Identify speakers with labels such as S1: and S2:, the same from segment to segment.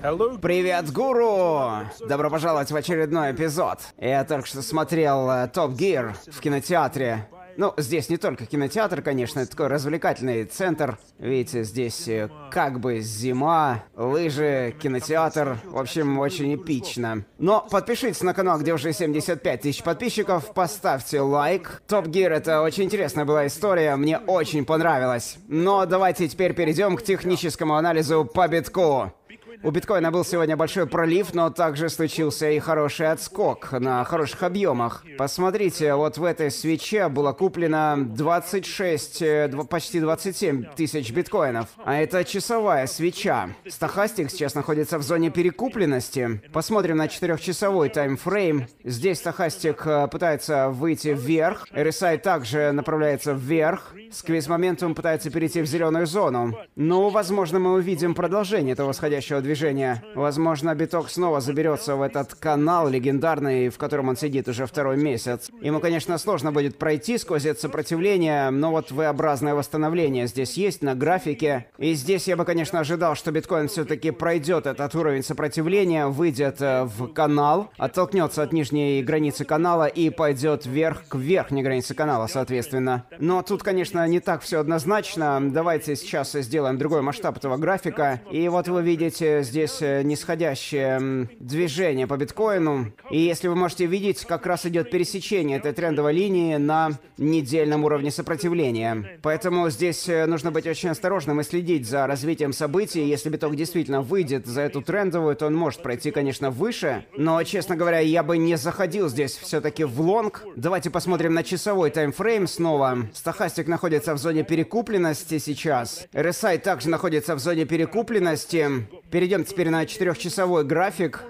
S1: Привет, гуру! Добро пожаловать в очередной эпизод. Я только что смотрел Топ uh, Гир в кинотеатре. Ну, здесь не только кинотеатр, конечно, это такой развлекательный центр. Видите, здесь э, как бы зима, лыжи, кинотеатр. В общем, очень эпично. Но подпишитесь на канал, где уже 75 тысяч подписчиков, поставьте лайк. Топ Гир это очень интересная была история, мне очень понравилось. Но давайте теперь перейдем к техническому анализу по битку. У биткоина был сегодня большой пролив, но также случился и хороший отскок на хороших объемах. Посмотрите, вот в этой свече было куплено 26, э, почти 27 тысяч биткоинов. А это часовая свеча. Стахастик сейчас находится в зоне перекупленности. Посмотрим на четырехчасовой таймфрейм. Здесь стахастик э, пытается выйти вверх. RSI также направляется вверх. Сквиз моментум пытается перейти в зеленую зону. Ну, возможно, мы увидим продолжение этого восходящего движения. Возможно, биток снова заберется в этот канал легендарный, в котором он сидит уже второй месяц. Ему, конечно, сложно будет пройти сквозь это сопротивление, но вот V-образное восстановление здесь есть на графике. И здесь я бы, конечно, ожидал, что биткоин все-таки пройдет этот уровень сопротивления, выйдет э, в канал, оттолкнется от нижней границы канала и пойдет вверх к верхней границе канала, соответственно. Но тут, конечно, не так все однозначно. Давайте сейчас сделаем другой масштаб этого графика. И вот вы видите здесь э, нисходящее движение по биткоину. И если вы можете видеть, как раз идет пересечение этой трендовой линии на недельном уровне сопротивления. Поэтому здесь э, нужно быть очень осторожным и следить за развитием событий. Если биток действительно выйдет за эту трендовую, то он может пройти, конечно, выше. Но, честно говоря, я бы не заходил здесь все-таки в лонг. Давайте посмотрим на часовой таймфрейм снова. Стохастик находится в зоне перекупленности сейчас. RSI также находится в зоне перекупленности. Перейдем теперь на четырехчасовой график.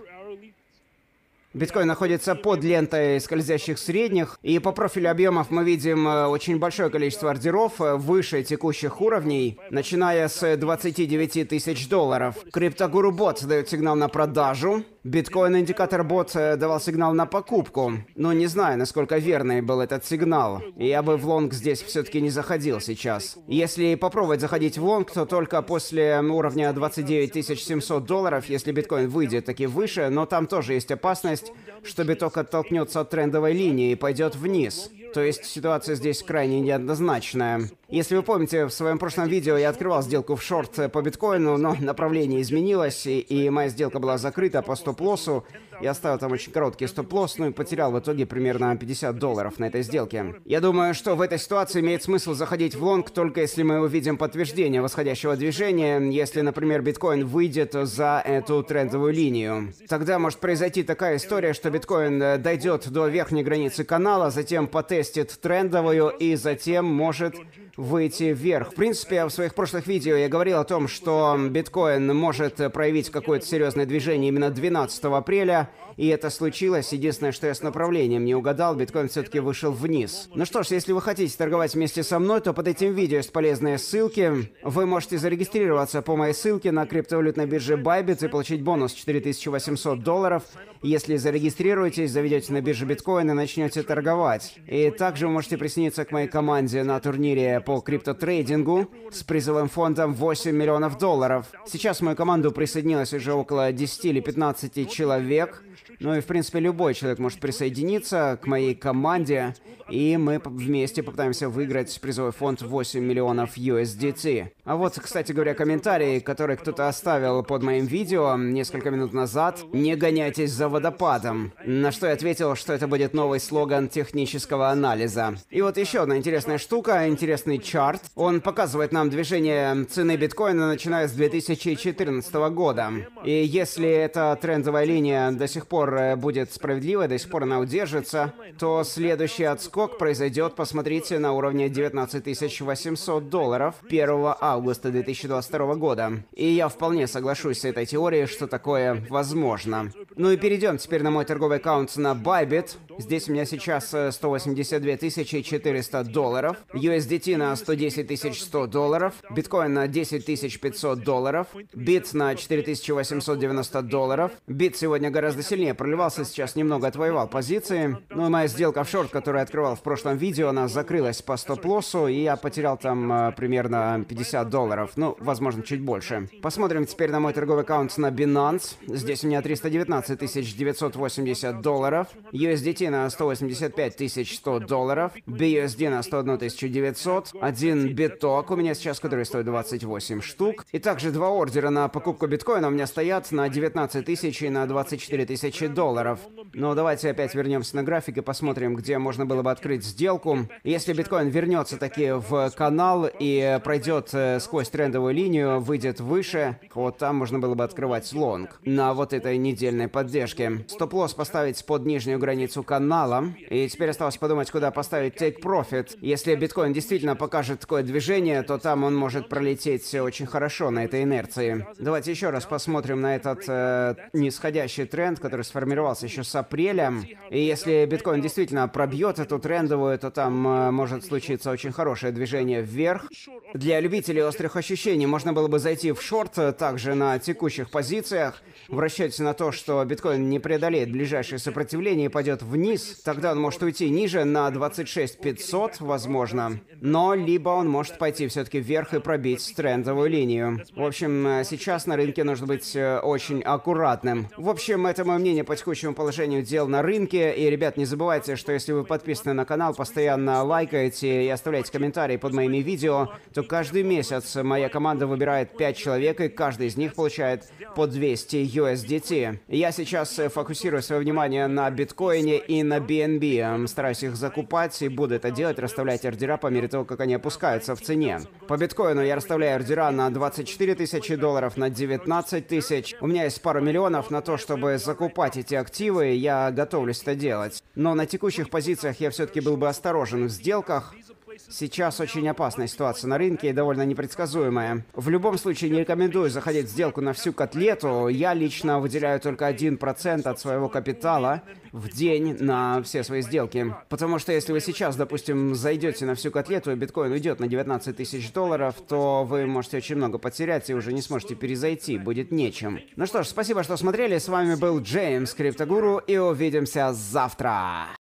S1: Биткоин находится под лентой скользящих средних, и по профилю объемов мы видим э, очень большое количество ордеров э, выше текущих уровней, начиная с 29 тысяч долларов. Криптогуру бот дает сигнал на продажу, Биткоин-индикатор бот э, давал сигнал на покупку, но не знаю, насколько верный был этот сигнал. Я бы в лонг здесь все-таки не заходил сейчас. Если попробовать заходить в лонг, то только после уровня 29 700 долларов, если биткоин выйдет таки выше, но там тоже есть опасность, что биток оттолкнется от трендовой линии и пойдет вниз. То есть ситуация здесь крайне неоднозначная. Если вы помните, в своем прошлом видео я открывал сделку в шорт по биткоину, но направление изменилось, и, и моя сделка была закрыта по стоп-лоссу. Я оставил там очень короткий стоп-лосс, ну и потерял в итоге примерно 50 долларов на этой сделке. Я думаю, что в этой ситуации имеет смысл заходить в лонг только если мы увидим подтверждение восходящего движения, если, например, биткоин выйдет за эту трендовую линию. Тогда может произойти такая история, что биткоин э, дойдет до верхней границы канала, затем потестит трендовую и затем может выйти вверх. В принципе, в своих прошлых видео я говорил о том, что биткоин может проявить какое-то серьезное движение именно 12 апреля, и это случилось. Единственное, что я с направлением не угадал, биткоин все-таки вышел вниз. Ну что ж, если вы хотите торговать вместе со мной, то под этим видео есть полезные ссылки. Вы можете зарегистрироваться по моей ссылке на криптовалютной бирже Bybit и получить бонус 4800 долларов. Если зарегистрируетесь, заведете на бирже биткоин и начнете торговать. И также вы можете присоединиться к моей команде на турнире по криптотрейдингу с призовым фондом 8 миллионов долларов. Сейчас в мою команду присоединилось уже около 10 или 15 человек. Ну и, в принципе, любой человек может присоединиться к моей команде, и мы вместе попытаемся выиграть призовой фонд 8 миллионов USDT. А вот, кстати говоря, комментарий, который кто-то оставил под моим видео несколько минут назад. «Не гоняйтесь за водопадом». На что я ответил, что это будет новый слоган технического анализа. И вот еще одна интересная штука, интересный чарт. Он показывает нам движение цены биткоина, начиная с 2014 года. И если эта трендовая линия до сих пор э, будет справедливой, до сих пор она удержится, то следующий отскок произойдет, посмотрите, на уровне 19 800 долларов 1 августа августа 2022 года. И я вполне соглашусь с этой теорией, что такое возможно. Ну и перейдем теперь на мой торговый аккаунт на Bybit. Здесь у меня сейчас 182 э, 400 долларов. USDT на на 110 100 долларов, биткоин на 10 500 долларов, бит на 4890 долларов. Бит сегодня гораздо сильнее проливался, сейчас немного отвоевал позиции. И моя сделка в шорт, которую я открывал в прошлом видео, она закрылась по стоп-лоссу, и я потерял там э, примерно 50 долларов. Ну, возможно, чуть больше. Посмотрим теперь на мой торговый аккаунт на Binance. Здесь у меня 319 980 долларов. USDT на 185 100 долларов. BUSD на 101 900. Один биток у меня сейчас, который стоит 28 штук. И также два ордера на покупку биткоина у меня стоят на 19 тысяч и на 24 тысячи долларов. Но давайте опять вернемся на график и посмотрим, где можно было бы открыть сделку. Если биткоин вернется таки в канал и пройдет э, сквозь трендовую линию, выйдет выше, вот там можно было бы открывать лонг на вот этой недельной поддержке. Стоп-лосс поставить под нижнюю границу канала. И теперь осталось подумать, куда поставить take profit. Если биткоин действительно покажет такое движение, то там он может пролететь очень хорошо на этой инерции. Давайте еще раз посмотрим на этот э, нисходящий тренд, который сформировался еще с апреля. И если биткоин действительно пробьет эту трендовую, то там э, может случиться очень хорошее движение вверх. Для любителей острых ощущений можно было бы зайти в шорт э, также на текущих позициях, в расчете на то, что биткоин не преодолеет ближайшее сопротивление и пойдет вниз, тогда он может уйти ниже на 26 500, возможно. Но либо он может пойти все-таки вверх и пробить трендовую линию. В общем, э, сейчас на рынке нужно быть э, очень аккуратным. В общем, это мое мнение по текущему положению дел на рынке. И, ребят, не забывайте, что если вы подписаны на канал, постоянно лайкаете и оставляете комментарии под моими видео, то каждый месяц моя команда выбирает 5 человек, и каждый из них получает по 200 USDT. Я сейчас э, фокусирую свое внимание на биткоине и на BNB. Стараюсь их закупать и буду это делать, расставлять ордера по мере того, как они опускаются в цене. По биткоину я расставляю ордера на 24 тысячи долларов, на 19 тысяч. У меня есть пару миллионов на то, чтобы закупать эти активы, я готовлюсь это делать. Но на текущих позициях я все-таки был бы осторожен в сделках. Сейчас очень опасная ситуация на рынке и довольно непредсказуемая. В любом случае, не рекомендую заходить в сделку на всю котлету. Я лично выделяю только 1% от своего капитала в день на все свои сделки. Потому что если вы сейчас, допустим, зайдете на всю котлету, и биткоин уйдет на 19 тысяч долларов, то вы можете очень много потерять и уже не сможете перезайти, будет нечем. Ну что ж, спасибо, что смотрели. С вами был Джеймс Криптогуру, и увидимся завтра.